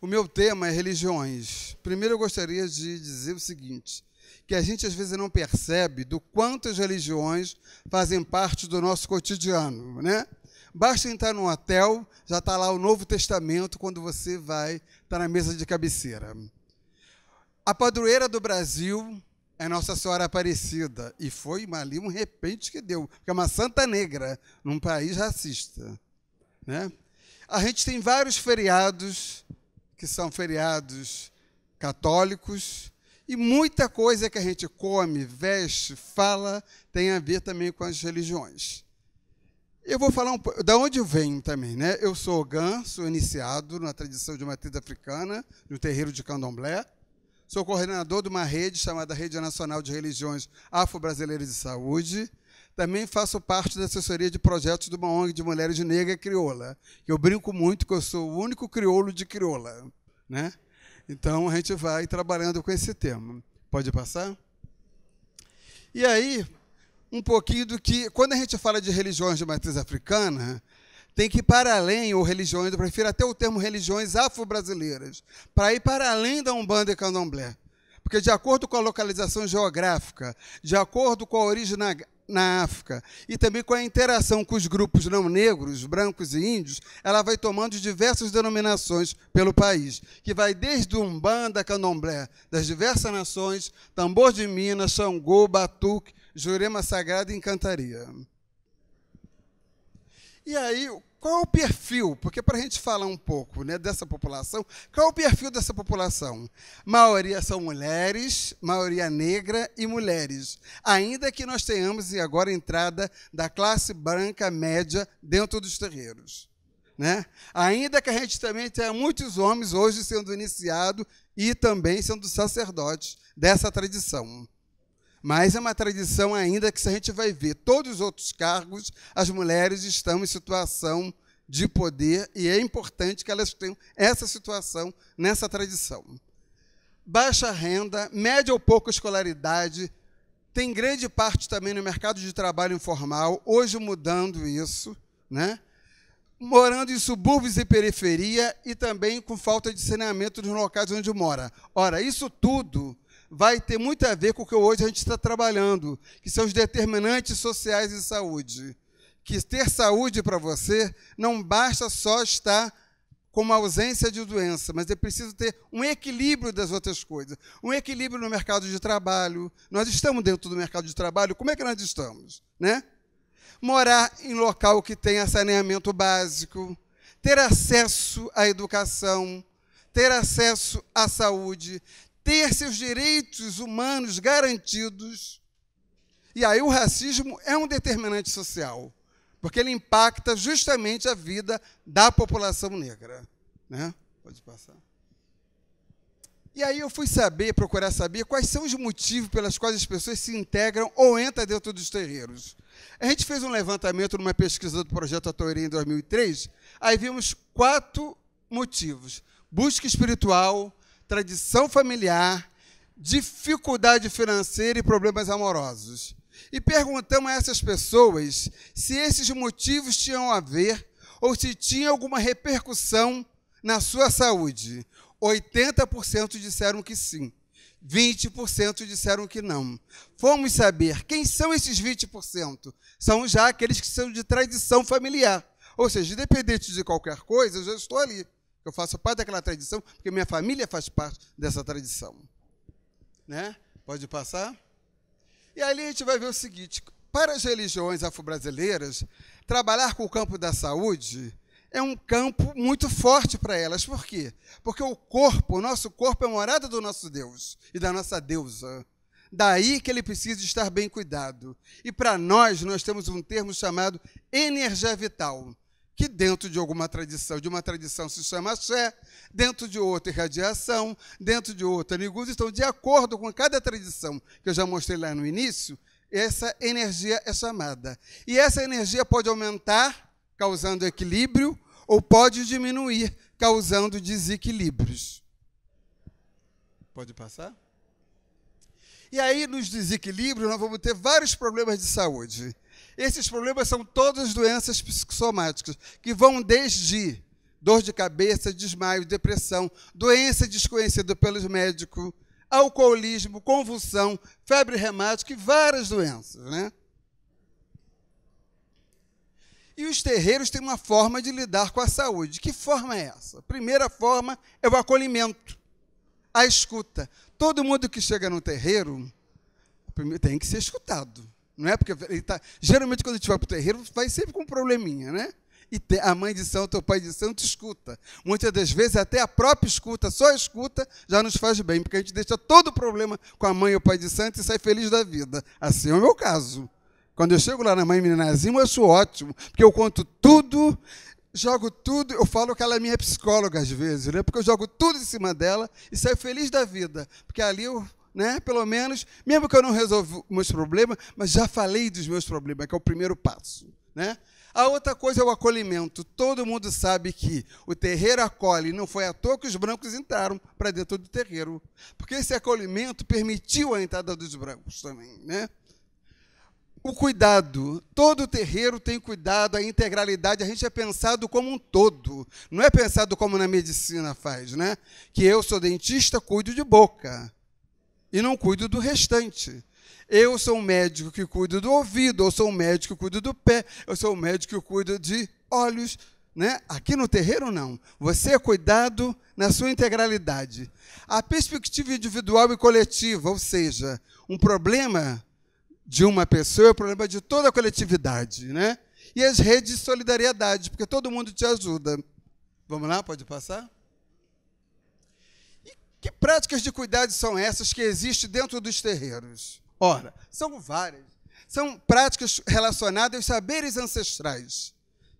O meu tema é religiões. Primeiro eu gostaria de dizer o seguinte, que a gente às vezes não percebe do quanto as religiões fazem parte do nosso cotidiano, né? Basta entrar num hotel, já está lá o Novo Testamento quando você vai estar tá na mesa de cabeceira. A padroeira do Brasil é Nossa Senhora Aparecida. E foi ali um repente que deu, porque é uma santa negra num país racista. Né? A gente tem vários feriados que são feriados católicos, e muita coisa que a gente come, veste, fala, tem a ver também com as religiões. Eu vou falar um pouco, da onde eu venho também, né? Eu sou Ogã, sou iniciado na tradição de matriz africana, no terreiro de Candomblé. Sou coordenador de uma rede chamada Rede Nacional de Religiões Afro-Brasileiras de Saúde. Também faço parte da assessoria de projetos de uma ONG de mulheres negra crioula. Eu brinco muito que eu sou o único crioulo de crioula. Né? Então, a gente vai trabalhando com esse tema. Pode passar? E aí, um pouquinho do que... Quando a gente fala de religiões de matriz africana, tem que ir para além, ou religiões, eu prefiro até o termo religiões afro-brasileiras, para ir para além da Umbanda e Candomblé. Porque, de acordo com a localização geográfica, de acordo com a origem na, África e também com a interação com os grupos não negros, brancos e índios, ela vai tomando diversas denominações pelo país, que vai desde Umbanda, Candomblé, das diversas nações, tambor de Minas, Xangô, Batuque, Jurema Sagrada e Encantaria. E aí, qual é o perfil? Porque para a gente falar um pouco né, dessa população, qual é o perfil dessa população? Maioria são mulheres, maioria negra e mulheres. Ainda que nós tenhamos agora entrada da classe branca média dentro dos terreiros. Né? Ainda que a gente também tenha muitos homens hoje sendo iniciados e também sendo sacerdotes dessa tradição. Mas é uma tradição ainda que, se a gente vai ver todos os outros cargos, as mulheres estão em situação de poder e é importante que elas tenham essa situação nessa tradição. Baixa renda, média ou pouca escolaridade, tem grande parte também no mercado de trabalho informal, hoje mudando isso, né? morando em subúrbios e periferia e também com falta de saneamento nos locais onde mora. Ora, isso tudo vai ter muito a ver com o que hoje a gente está trabalhando, que são os determinantes sociais de saúde. Que ter saúde para você não basta só estar com uma ausência de doença, mas é preciso ter um equilíbrio das outras coisas. Um equilíbrio no mercado de trabalho. Nós estamos dentro do mercado de trabalho, como é que nós estamos? Né? Morar em local que tenha saneamento básico, ter acesso à educação, ter acesso à saúde, ter seus direitos humanos garantidos. E aí o racismo é um determinante social, porque ele impacta justamente a vida da população negra. Né? Pode passar. E aí eu fui saber, procurar saber quais são os motivos pelos quais as pessoas se integram ou entram dentro dos terreiros. A gente fez um levantamento numa pesquisa do Projeto Atoria em 2003, aí vimos quatro motivos. Busca espiritual, tradição familiar, dificuldade financeira e problemas amorosos. E perguntamos a essas pessoas se esses motivos tinham a ver ou se tinha alguma repercussão na sua saúde. 80% disseram que sim. 20% disseram que não. Fomos saber quem são esses 20%. São já aqueles que são de tradição familiar. Ou seja, independente de qualquer coisa, eu já estou ali. Eu faço parte daquela tradição, porque minha família faz parte dessa tradição. Né? Pode passar? E ali a gente vai ver o seguinte: para as religiões afro-brasileiras, trabalhar com o campo da saúde é um campo muito forte para elas. Por quê? Porque o corpo, o nosso corpo é morada do nosso Deus e da nossa deusa. Daí que ele precisa estar bem cuidado. E para nós, nós temos um termo chamado energia vital que dentro de alguma tradição, de uma tradição se chama axé, dentro de outra irradiação, dentro de outra nigusa. Então, de acordo com cada tradição que eu já mostrei lá no início, essa energia é chamada. E essa energia pode aumentar, causando equilíbrio, ou pode diminuir, causando desequilíbrios. Pode passar? E aí, nos desequilíbrios, nós vamos ter vários problemas de saúde. Esses problemas são todas doenças psicossomáticas, que vão desde dor de cabeça, desmaio, depressão, doença desconhecida pelos médicos, alcoolismo, convulsão, febre reumática e várias doenças, né? E os terreiros têm uma forma de lidar com a saúde. Que forma é essa? A primeira forma é o acolhimento, a escuta. Todo mundo que chega no terreiro tem que ser escutado. Não é porque ele tá, geralmente quando a gente vai para o terreiro vai sempre com um probleminha, né? E a mãe de santo, o pai de santo escuta. Muitas das vezes até a própria escuta, só a escuta já nos faz bem, porque a gente deixa todo o problema com a mãe ou o pai de santo e sai feliz da vida. Assim é o meu caso. Quando eu chego lá na mãe meninazinha, eu acho ótimo, porque eu conto tudo, jogo tudo, eu falo que ela é minha psicóloga às vezes, né? Porque eu jogo tudo em cima dela e saio feliz da vida, porque ali eu né? Pelo menos, mesmo que eu não resolva meus problemas, mas já falei dos meus problemas, que é o primeiro passo, né? A outra coisa é o acolhimento. Todo mundo sabe que o terreiro acolhe, não foi à toa que os brancos entraram para dentro do terreiro, porque esse acolhimento permitiu a entrada dos brancos também, né? O cuidado, todo terreiro tem cuidado, a integralidade, a gente é pensado como um todo, não é pensado como na medicina faz, né? Que eu sou dentista, cuido de boca e não cuido do restante. Eu sou um médico que cuido do ouvido, eu sou um médico que cuido do pé, eu sou um médico que cuido de olhos. Né? Aqui no terreiro, não. Você é cuidado na sua integralidade. A perspectiva individual e coletiva, ou seja, um problema de uma pessoa é um problema de toda a coletividade. Né? E as redes de solidariedade, porque todo mundo te ajuda. Vamos lá, pode passar? Que práticas de cuidado são essas que existem dentro dos terreiros? Ora, são várias. São práticas relacionadas aos saberes ancestrais,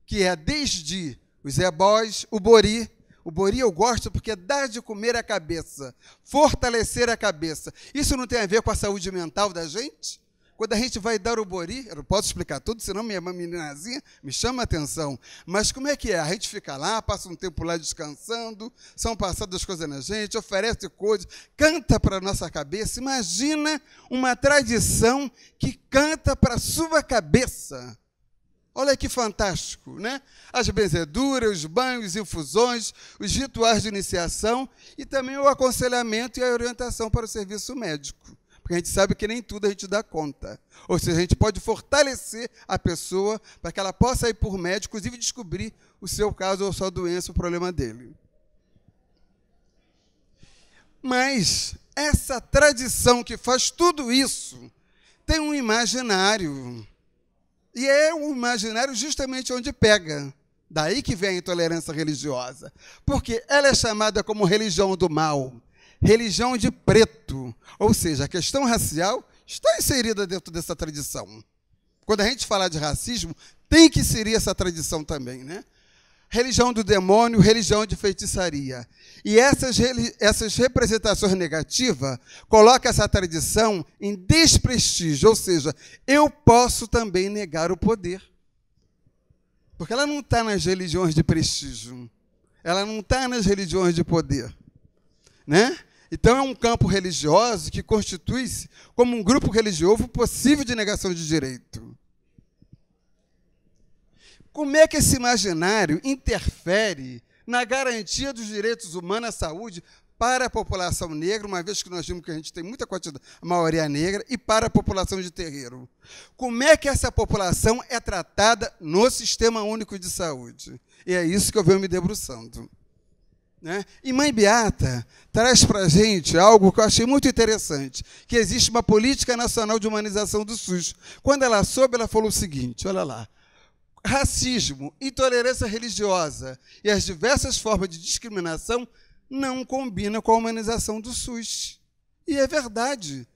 que é desde os ebós, o bori. O bori eu gosto porque é dar de comer a cabeça, fortalecer a cabeça. Isso não tem a ver com a saúde mental da gente? Quando a gente vai dar o bori, eu não posso explicar tudo, senão minha meninazinha me chama a atenção. Mas como é que é? A gente fica lá, passa um tempo lá descansando, são passadas coisas na gente, oferece coisas, canta para a nossa cabeça. Imagina uma tradição que canta para a sua cabeça. Olha que fantástico, né? As benzeduras, os banhos, infusões, os rituais de iniciação e também o aconselhamento e a orientação para o serviço médico porque a gente sabe que nem tudo a gente dá conta. Ou seja, a gente pode fortalecer a pessoa para que ela possa ir por médico, inclusive descobrir o seu caso ou a sua doença, o problema dele. Mas essa tradição que faz tudo isso tem um imaginário. E é um imaginário justamente onde pega. Daí que vem a intolerância religiosa. Porque ela é chamada como religião do mal religião de preto. Ou seja, a questão racial está inserida dentro dessa tradição. Quando a gente fala de racismo, tem que inserir essa tradição também, né? Religião do demônio, religião de feitiçaria. E essas, essas representações negativas colocam essa tradição em desprestígio, ou seja, eu posso também negar o poder. Porque ela não está nas religiões de prestígio, ela não está nas religiões de poder. Né? Então é um campo religioso que constitui-se como um grupo religioso possível de negação de direito. Como é que esse imaginário interfere na garantia dos direitos humanos à saúde para a população negra, uma vez que nós vimos que a gente tem muita quantidade, a maioria negra, e para a população de terreiro? Como é que essa população é tratada no Sistema Único de Saúde? E é isso que eu venho me debruçando. Né? E Mãe Beata traz para a gente algo que eu achei muito interessante, que existe uma política nacional de humanização do SUS. Quando ela soube, ela falou o seguinte, olha lá, racismo, intolerância religiosa e as diversas formas de discriminação não combinam com a humanização do SUS. E é verdade.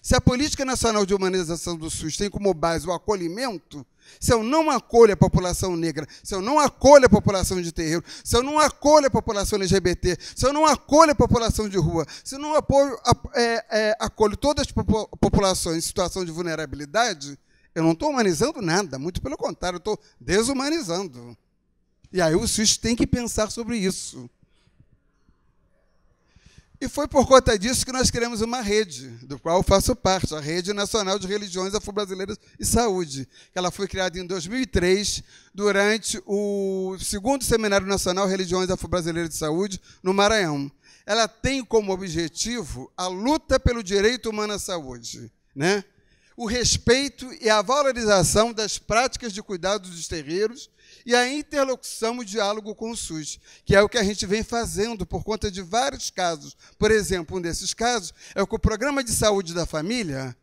Se a Política Nacional de Humanização do SUS tem como base o acolhimento, se eu não acolho a população negra, se eu não acolho a população de terreiro, se eu não acolho a população LGBT, se eu não acolho a população de rua, se eu não apoio, é, é, acolho todas as populações em situação de vulnerabilidade, eu não estou humanizando nada, muito pelo contrário, eu estou desumanizando. E aí o SUS tem que pensar sobre isso. E foi por conta disso que nós criamos uma rede, do qual eu faço parte, a Rede Nacional de Religiões Afro-Brasileiras e Saúde. Ela foi criada em 2003, durante o segundo Seminário Nacional Religiões Afro-Brasileiras de Saúde, no Maranhão. Ela tem como objetivo a luta pelo direito humano à saúde, né? o respeito e a valorização das práticas de cuidado dos terreiros e a interlocução, o diálogo com o SUS, que é o que a gente vem fazendo por conta de vários casos. Por exemplo, um desses casos é o que o Programa de Saúde da Família,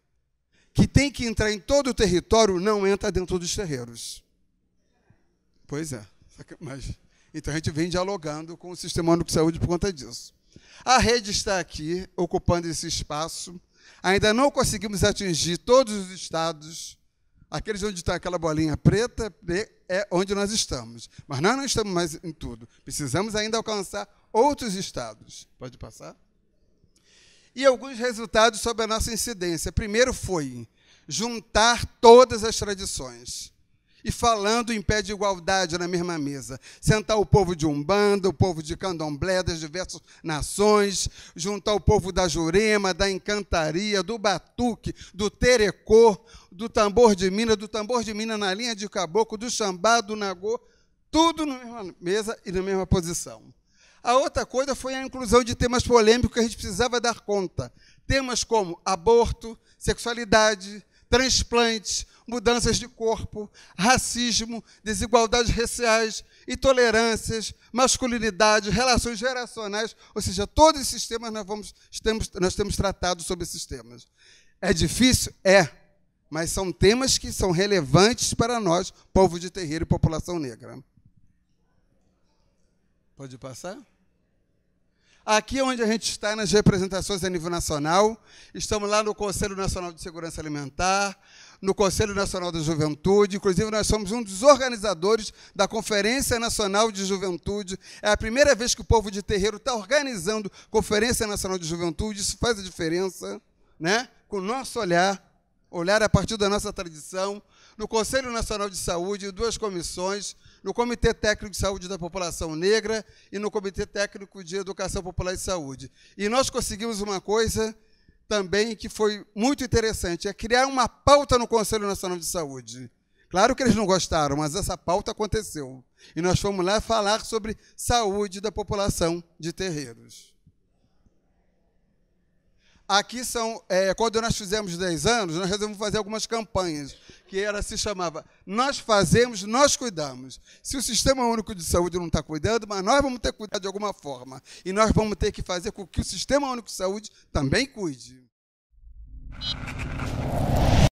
que tem que entrar em todo o território, não entra dentro dos terreiros. Pois é. Mas, então a gente vem dialogando com o Sistema Único de Saúde por conta disso. A rede está aqui, ocupando esse espaço. Ainda não conseguimos atingir todos os estados Aqueles onde está aquela bolinha preta é onde nós estamos. Mas nós não estamos mais em tudo. Precisamos ainda alcançar outros estados. Pode passar? E alguns resultados sobre a nossa incidência. Primeiro foi juntar todas as tradições e falando em pé de igualdade na mesma mesa. Sentar o povo de Umbanda, o povo de Candomblé, das diversas nações, juntar o povo da Jurema, da Encantaria, do Batuque, do Terecô, do tambor de mina, do tambor de mina na linha de caboclo, do xambá, do nagô, tudo na mesma mesa e na mesma posição. A outra coisa foi a inclusão de temas polêmicos que a gente precisava dar conta. Temas como aborto, sexualidade, transplantes, mudanças de corpo, racismo, desigualdades raciais, intolerâncias, masculinidade, relações geracionais, ou seja, todos esses temas nós, vamos, temos, nós temos tratado sobre esses temas. É difícil? É, mas são temas que são relevantes para nós, povo de terreiro e população negra. Pode passar? Aqui é onde a gente está nas representações a nível nacional, estamos lá no Conselho Nacional de Segurança Alimentar, no Conselho Nacional da Juventude, inclusive nós somos um dos organizadores da Conferência Nacional de Juventude. É a primeira vez que o povo de terreiro está organizando Conferência Nacional de Juventude, isso faz a diferença, né? com o nosso olhar, olhar a partir da nossa tradição, no Conselho Nacional de Saúde, duas comissões, no Comitê Técnico de Saúde da População Negra e no Comitê Técnico de Educação Popular e Saúde. E nós conseguimos uma coisa também que foi muito interessante, é criar uma pauta no Conselho Nacional de Saúde. Claro que eles não gostaram, mas essa pauta aconteceu. E nós fomos lá falar sobre saúde da população de terreiros. Aqui são, é, quando nós fizemos 10 anos, nós resolvemos fazer algumas campanhas, que era, se chamava Nós Fazemos, Nós Cuidamos. Se o Sistema Único de Saúde não está cuidando, mas nós vamos ter que cuidar de alguma forma. E nós vamos ter que fazer com que o Sistema Único de Saúde também cuide.